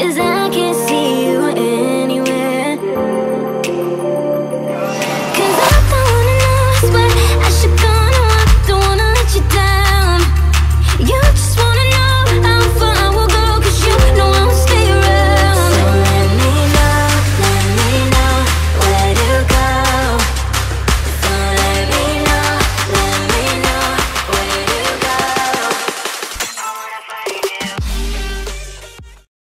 Cause I can't.